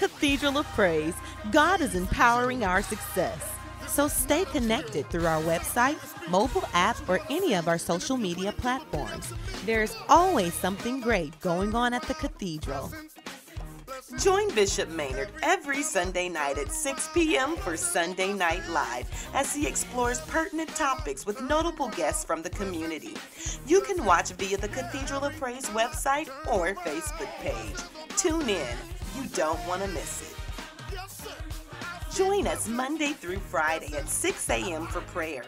Cathedral of Praise, God is empowering our success. So stay connected through our website, mobile app, or any of our social media platforms. There's always something great going on at the Cathedral. Join Bishop Maynard every Sunday night at 6 p.m. for Sunday Night Live as he explores pertinent topics with notable guests from the community. You can watch via the Cathedral of Praise website or Facebook page. Tune in. You don't want to miss it. Join us Monday through Friday at 6 a.m. for prayer.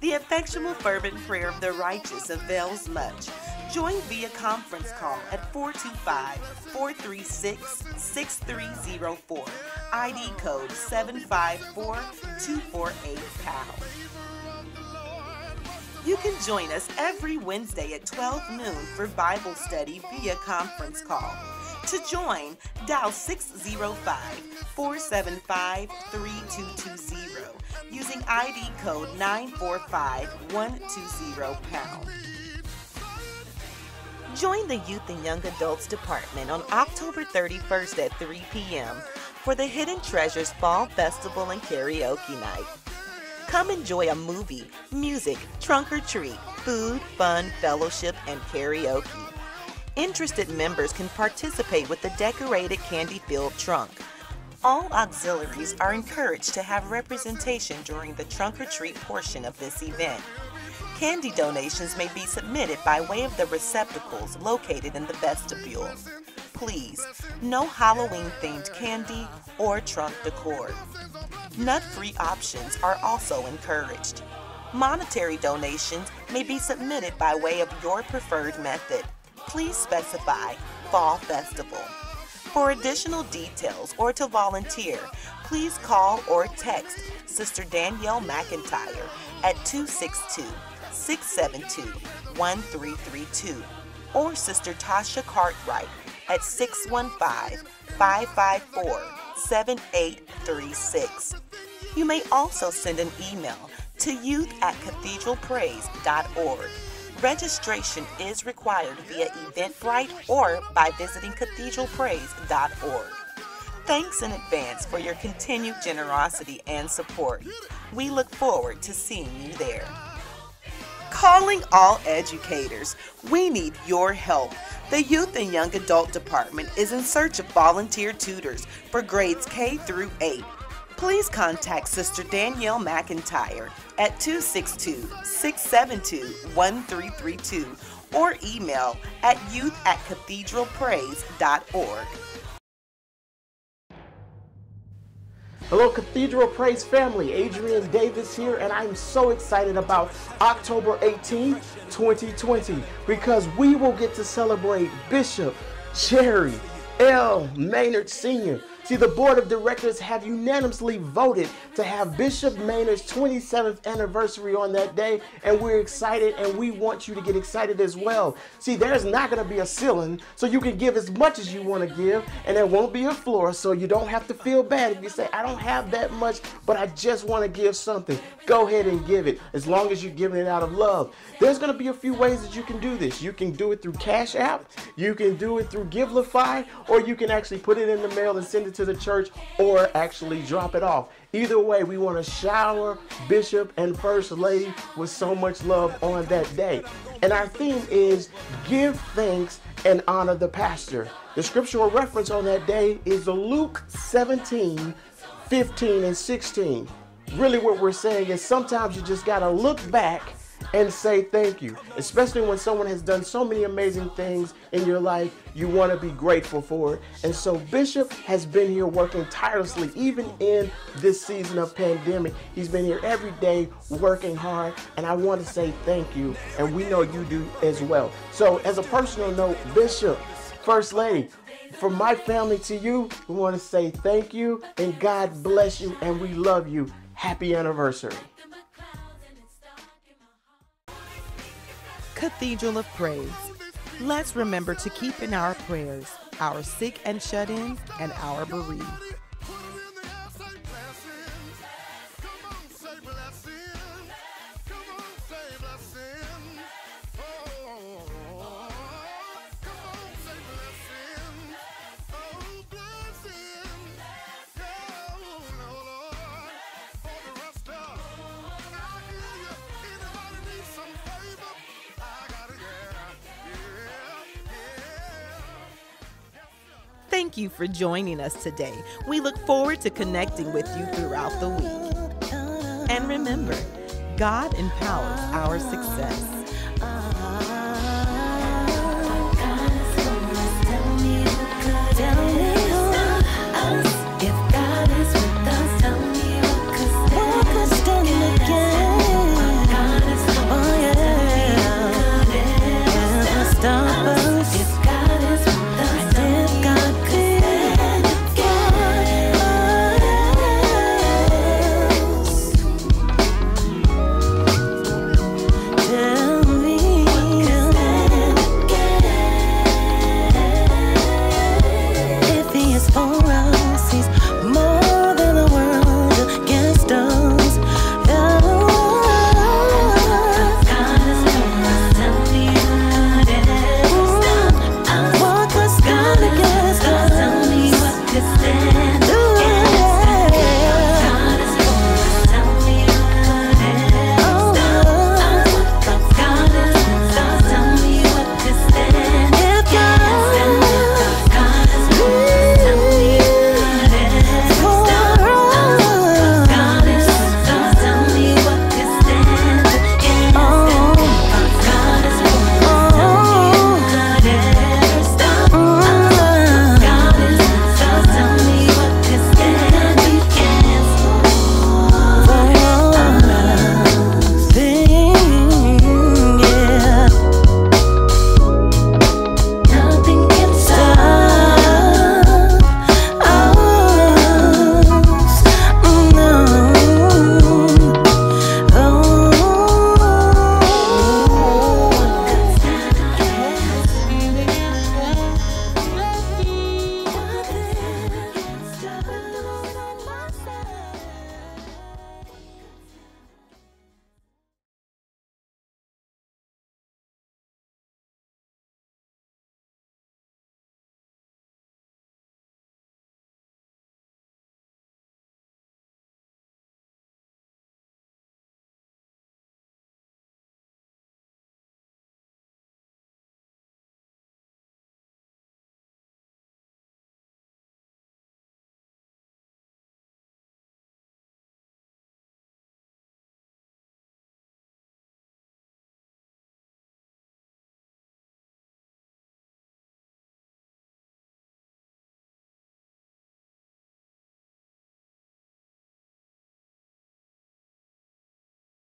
The effectual, fervent prayer of the righteous avails much. Join via conference call at 425 436 6304. ID code 754 248 pound. You can join us every Wednesday at 12 noon for Bible study via conference call. To join, dial 605 475 3220 using ID code 945 120 pound. Join the Youth and Young Adults Department on October 31st at 3 p.m. for the Hidden Treasures Fall Festival and Karaoke Night. Come enjoy a movie, music, trunk or treat, food, fun, fellowship, and karaoke. Interested members can participate with the decorated candy-filled trunk. All auxiliaries are encouraged to have representation during the trunk or treat portion of this event. Candy donations may be submitted by way of the receptacles located in the vestibule. Please, no Halloween themed candy or trunk decor. Nut free options are also encouraged. Monetary donations may be submitted by way of your preferred method. Please specify Fall Festival. For additional details or to volunteer, please call or text Sister Danielle McIntyre at 262 672 1332 or Sister Tasha Cartwright at 615 554 7836. You may also send an email to youth at cathedralpraise.org. Registration is required via Eventbrite or by visiting cathedralpraise.org. Thanks in advance for your continued generosity and support. We look forward to seeing you there. Calling all educators, we need your help. The Youth and Young Adult Department is in search of volunteer tutors for grades K through 8. Please contact Sister Danielle McIntyre at 262 672 1332 or email at youth at cathedralpraise.org. Hello, Cathedral Praise family. Adrian Davis here, and I'm so excited about October 18, 2020, because we will get to celebrate Bishop Jerry L. Maynard Sr. See, the board of directors have unanimously voted to have Bishop Maynard's 27th anniversary on that day, and we're excited and we want you to get excited as well. See, there's not going to be a ceiling, so you can give as much as you want to give, and there won't be a floor, so you don't have to feel bad if you say, I don't have that much, but I just want to give something. Go ahead and give it, as long as you're giving it out of love. There's going to be a few ways that you can do this. You can do it through Cash App, you can do it through Givelify, or you can actually put it in the mail and send to the church or actually drop it off. Either way, we want to shower Bishop and First Lady with so much love on that day. And our theme is give thanks and honor the pastor. The scriptural reference on that day is Luke 17, 15, and 16. Really, what we're saying is sometimes you just got to look back and say thank you, especially when someone has done so many amazing things in your life. You want to be grateful for it. And so, Bishop has been here working tirelessly, even in this season of pandemic. He's been here every day working hard, and I want to say thank you. And we know you do as well. So, as a personal note, Bishop, First Lady, from my family to you, we want to say thank you and God bless you, and we love you. Happy anniversary. Cathedral of Praise. Let's remember to keep in our prayers our sick and shut ins and our bereaved. Thank you for joining us today. We look forward to connecting with you throughout the week. And remember, God empowers our success.